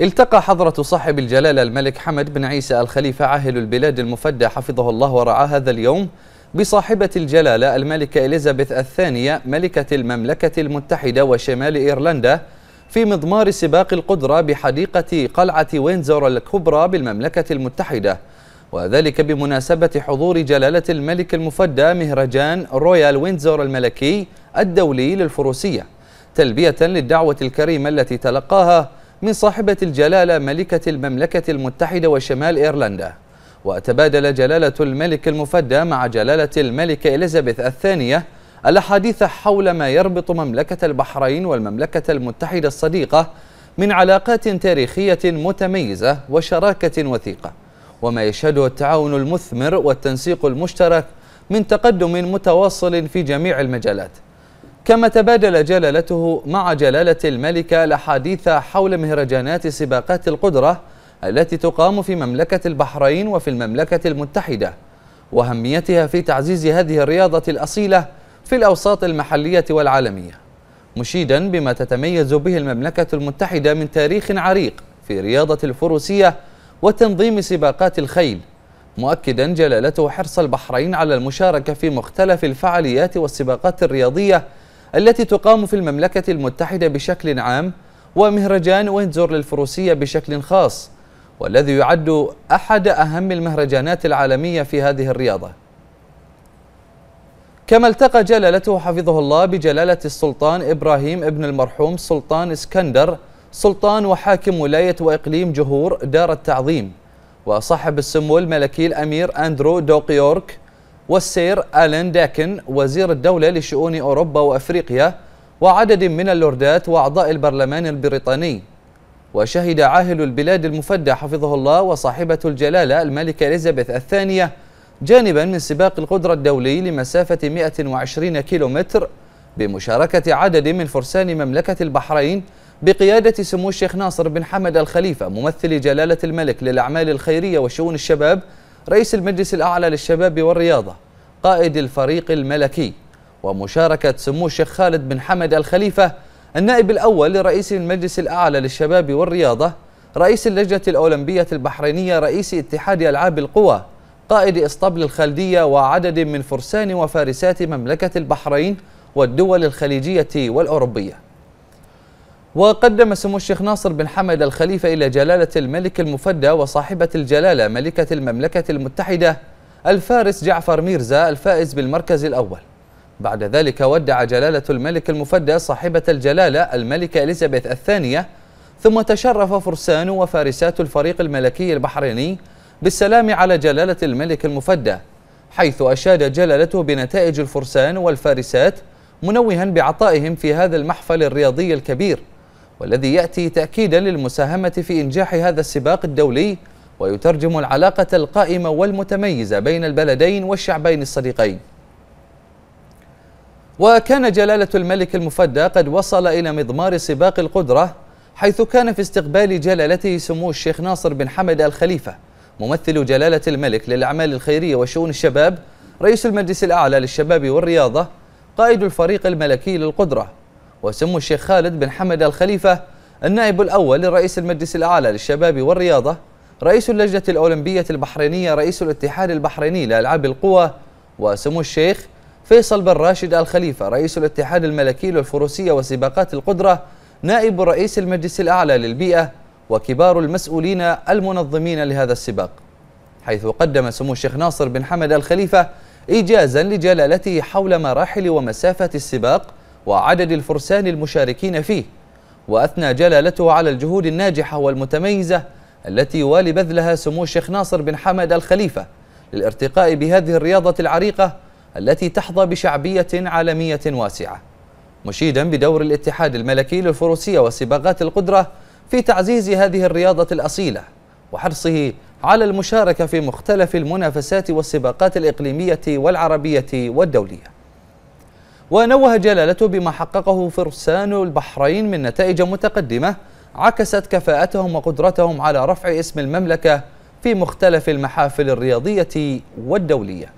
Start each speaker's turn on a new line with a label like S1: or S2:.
S1: التقى حضرة صاحب الجلالة الملك حمد بن عيسى الخليفة عاهل البلاد المفدى حفظه الله ورعاه هذا اليوم بصاحبة الجلالة الملكة إليزابيث الثانية ملكة المملكة المتحدة وشمال إيرلندا في مضمار سباق القدرة بحديقة قلعة وينزور الكبرى بالمملكة المتحدة. وذلك بمناسبة حضور جلالة الملك المفدى مهرجان رويال وينزور الملكي الدولي للفروسية. تلبية للدعوة الكريمة التي تلقاها من صاحبة الجلالة ملكة المملكة المتحدة وشمال إيرلندا. وتبادل جلالة الملك المفدى مع جلالة الملكة إليزابيث الثانية الأحاديث حول ما يربط مملكة البحرين والمملكة المتحدة الصديقة من علاقات تاريخية متميزة وشراكة وثيقة. وما يشهده التعاون المثمر والتنسيق المشترك من تقدم متواصل في جميع المجالات. كما تبادل جلالته مع جلالة الملكة الأحاديث حول مهرجانات سباقات القدرة التي تقام في مملكة البحرين وفي المملكة المتحدة وأهميتها في تعزيز هذه الرياضة الأصيلة في الأوساط المحلية والعالمية مشيدا بما تتميز به المملكة المتحدة من تاريخ عريق في رياضة الفروسية وتنظيم سباقات الخيل مؤكدا جلالته حرص البحرين على المشاركة في مختلف الفعاليات والسباقات الرياضية التي تقام في المملكة المتحدة بشكل عام ومهرجان وينزور للفروسية بشكل خاص والذي يعد أحد أهم المهرجانات العالمية في هذه الرياضة. كما التقى جلالته حفظه الله بجلالة السلطان إبراهيم ابن المرحوم سلطان إسكندر سلطان وحاكم ولاية وإقليم جهور دار التعظيم وصاحب السمو الملكي الأمير أندرو دوقيورك والسير آلين داكن وزير الدولة لشؤون أوروبا وأفريقيا وعدد من اللوردات وأعضاء البرلمان البريطاني. وشهد عاهل البلاد المفدى حفظه الله وصاحبة الجلالة الملكة إليزابيث الثانية جانبا من سباق القدرة الدولي لمسافة 120 كيلومتر بمشاركة عدد من فرسان مملكة البحرين بقيادة سمو الشيخ ناصر بن حمد الخليفة ممثل جلالة الملك للأعمال الخيرية وشؤون الشباب رئيس المجلس الأعلى للشباب والرياضة قائد الفريق الملكي ومشاركة سمو الشيخ خالد بن حمد الخليفة النائب الأول لرئيس المجلس الأعلى للشباب والرياضة رئيس اللجنة الأولمبية البحرينية رئيس اتحاد ألعاب القوى قائد إسطبل الخلدية وعدد من فرسان وفارسات مملكة البحرين والدول الخليجية والأوروبية. وقدم سمو الشيخ ناصر بن حمد الخليفة إلى جلالة الملك المفدى وصاحبة الجلالة ملكة المملكة المتحدة الفارس جعفر ميرزا الفائز بالمركز الأول. بعد ذلك ودع جلالة الملك المفدى صاحبة الجلالة الملكة إليزابيث الثانية ثم تشرف فرسان وفارسات الفريق الملكي البحريني بالسلام على جلالة الملك المفدى حيث أشاد جلالته بنتائج الفرسان والفارسات منوها بعطائهم في هذا المحفل الرياضي الكبير. والذي يأتي تأكيدا للمساهمة في إنجاح هذا السباق الدولي ويترجم العلاقة القائمة والمتميزة بين البلدين والشعبين الصديقين. وكان جلالة الملك المفدى قد وصل إلى مضمار سباق القدرة حيث كان في استقبال جلالته سمو الشيخ ناصر بن حمد الخليفة ممثل جلالة الملك للأعمال الخيرية وشؤون الشباب رئيس المجلس الأعلى للشباب والرياضة قائد الفريق الملكي للقدرة. وسمو الشيخ خالد بن حمد الخليفة النائب الأول لرئيس المجلس الأعلى للشباب والرياضة رئيس اللجنة الأولمبية البحرينية رئيس الاتحاد البحريني لألعاب القوى وسمو الشيخ فيصل بن راشد الخليفة رئيس الاتحاد الملكي للفروسية وسباقات القدرة نائب رئيس المجلس الأعلى للبيئة وكبار المسؤولين المنظمين لهذا السباق. حيث قدم سمو الشيخ ناصر بن حمد الخليفة إيجازا لجلالته حول مراحل ومسافة السباق وعدد الفرسان المشاركين فيه وأثنى جلالته على الجهود الناجحة والمتميزة التي يوالي بذلها سمو الشيخ ناصر بن حمد الخليفة للارتقاء بهذه الرياضة العريقة التي تحظى بشعبية عالمية واسعة. مشيدا بدور الاتحاد الملكي للفروسية وسباقات القدرة في تعزيز هذه الرياضة الأصيلة وحرصه على المشاركة في مختلف المنافسات والسباقات الإقليمية والعربية والدولية. ونوه جلالته بما حققه فرسان البحرين من نتائج متقدمة عكست كفاءتهم وقدرتهم على رفع اسم المملكة في مختلف المحافل الرياضية والدولية.